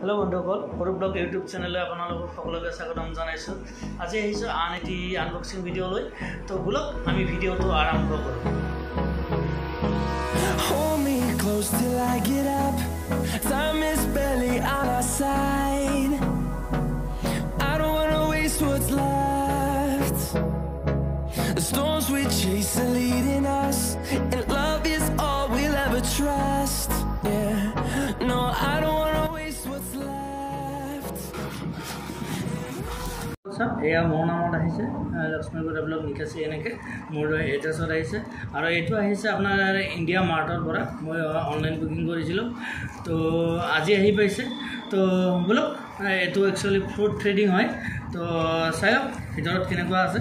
Hello বন্ধুসকল সৰু blog YouTube চেনেললৈ আপোনালোকক সকলোকে স্বাগতম জনাইছোঁ আজি আহিছোঁ আন এটি আনবক্সিং ভিডিঅ'লৈ তো বোলক আমি ভিডিঅ'টো আৰম্ভ কৰোঁ close till I get up. Time is barely on our side. I don't wanna waste what's left. The storms we chase are leading us, and love is all we'll ever trust. Yeah, no, I don't চাওক এয়া মোৰ নামত আহিছে আহ, লক্ষ্মীগুৰি blog নিকাচি এনেকৈ মোৰ এড্ৰেছত আহিছে। আৰু এইটো আহিছে আপোনাৰ ইণ্ডিয়া মাৰ্টৰ পৰা মই অনলাইন বুকিং কৰিছিলোঁ। তো আজি আহি পাইছে। তো বোলক এইটো একচুৱেলি ফ্ৰুট ট্ৰেডিং হয়। তো চাই লওক ভিতৰত কেনেকুৱা আছে।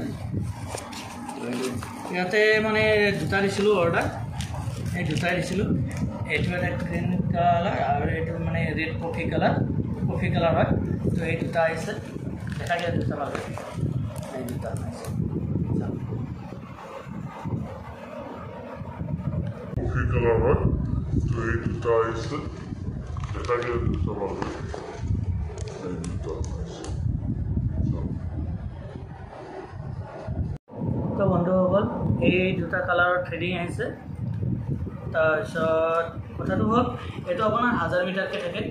ইয়াতে মানে দুটা দিছিলোঁ অৰ্ডাৰ এই দুটাই দিছিলোঁ। এইটো এটা গ্ৰীণ কালাৰ আৰু এইটো মানে red coffee colour coffee colour হয়। তো এই দুটা আহিছে। দেখা যায় দুটা ভাগে এই দুটা আহিছে চাওক। কফি কালার হয় তো এই দুটো আসছে এটাকে দুটো পাবে এই দুটো আসছে তো বন্ধুসকল এই দুটা কালাৰৰ থ্ৰেডিং আহিছে। তাৰপিছত কথাটো হ'ল এইটো আপোনাৰ হাজাৰ মিটাৰকৈ থাকে।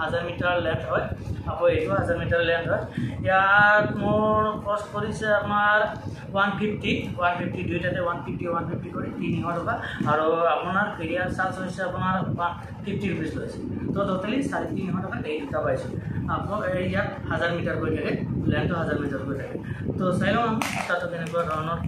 হাজাৰ মিটাৰ লেন্থ হয়। আকৌ এইটো হাজাৰ মিটাৰ লেন্থ হয়। ইয়াত মোৰ কষ্ট পৰিছে আপোনাৰ ওৱান ফিফটি ওৱান ফিফটি দুইটাতে ওৱান ফিফটি ওৱান ফিফটি কৰি তিনিশ টকা। আৰু আপোনাৰ কেৰিয়াৰ চাৰ্জ হৈছে আপোনাৰ ওৱান ফিফটি ৰুপিজ লৈছে। তো ট'টেলি চাৰে তিনিশ টকাত এই দুটা পাইছোঁ। আকৌ এই ইয়াত হাজাৰ মিটাৰ কৰি থাকে লেন্থটো হাজাৰ মিটাৰ কৰি থাকে। তো চাই লওঁ তাতো কেনেকুৱা ধৰণৰ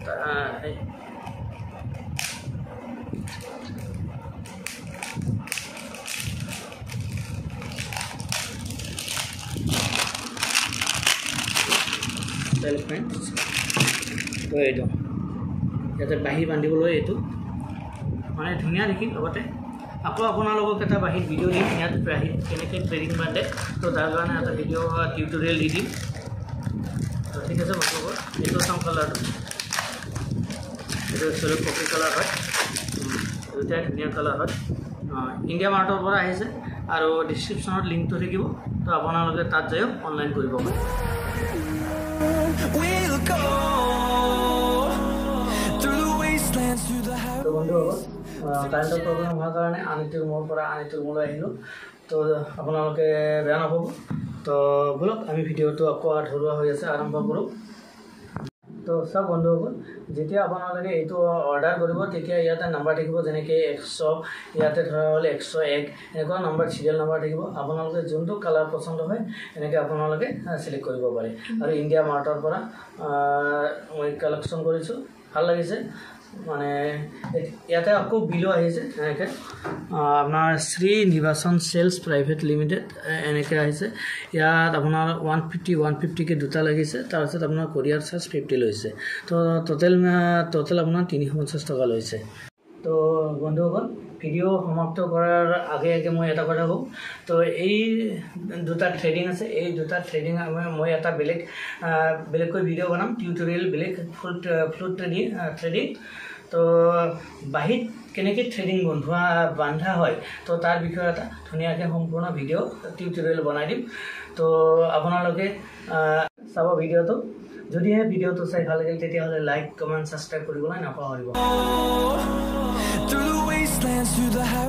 চেল্ফ পেণ্ট তো এইটো ইয়াতে বাঁহী বান্ধিবলৈ এইটো। মানে ধুনীয়া দেখি লগতে আকৌ আপোনালোকক এটা বাঁহীত ভিডিঅ' দিম ইয়াত বাঁহীত কেনেকৈ ট্ৰেডিং বান্ধে। তো তাৰ কাৰণে এটা ভিডিঅ' টিউটৰিয়েল দি দিম। তো ঠিক আছে বন্ধুসকল এইটো চাওঁ কালাৰটো এইটো একচুৱেলি কফি কালাৰ হয়। দুটাই ধুনীয়া কালাৰ হয়। ইণ্ডিয়া মাৰ্টৰ পৰা আহিছে। আৰু ডিছক্ৰিপশ্যনত লিংকটো থাকিব। তো আপোনালোকে তাত যায়ো অনলাইন কৰিব পাৰে বন্ধুসকল কাৰেণ্টৰ প্ৰব্লেম হোৱাৰ কাৰণে আনিটো ৰুমৰ পৰা আনিটো ৰুমলৈ আহিলোঁ। তো আপোনালোকে বেয়া নাপাব। তো ব'লক আমি ভিডিঅ'টো আকৌ আধৰুৱা হৈ আছে আৰম্ভ কৰোঁ। তো চাওক বন্ধুসকল যেতিয়া আপোনালোকে এইটো অৰ্ডাৰ কৰিব তেতিয়া ইয়াতে নাম্বাৰ থাকিব যেনেকৈ এশ ইয়াতে ধৰা হ'লে এশ এক এনেকুৱা নাম্বাৰ চিৰিয়েল নাম্বাৰ থাকিব। আপোনালোকে যোনটো কালাৰ পচন্দ হয় এনেকৈ আপোনালোকে চিলেক্ট কৰিব পাৰে। আৰু ইণ্ডিয়া মাৰ্টৰ পৰা মই কালেকশ্যন কৰিছোঁ। ভাল লাগিছে। মানে ইয়াতে আকৌ বিলো আহিছে এনেকৈ। আপোনাৰ শ্ৰী নিৰ্বাচন চেলছ প্ৰাইভেট লিমিটেড এনেকৈ আহিছে। ইয়াত আপোনাৰ ওৱান ফিফটি ওৱান ফিফটিকৈ দুটা লাগিছে তাৰপিছত আপোনাৰ কোৰিয়াৰ চাৰ্জ ফিফটি লৈছে। তো ট'টেল ট'টেল আপোনাৰ তিনিশ পঞ্চাছ টকা লৈছে। তো বন্ধুসকল ভিডিঅ' সমাপ্ত কৰাৰ আগে আগে মই এটা কথা কওঁ। তো এই দুটা থ্ৰেডিং আছে এই দুটা থ্ৰেডিং মই এটা বেলেগ বেলেগকৈ ভিডিঅ' বনাম টিউটৰিয়েল বেলেগ ফুল ফ্লুট ট্ৰেডিং থ্ৰেডিং তো বাঁহীত কেনেকৈ থ্ৰেডিং বন্ধোৱা বান্ধা হয় তো তাৰ বিষয়ে এটা ধুনীয়াকৈ সম্পূৰ্ণ ভিডিঅ' টিউটৰিয়েল বনাই দিম। তো আপোনালোকে চাব ভিডিঅ'টো। যদিহে ভিডিঅ'টো চাই ভাল লাগিল তেতিয়াহ'লে লাইক কমেণ্ট ছাবস্ক্ৰাইব কৰিবলৈ নাপাহৰিব। through the house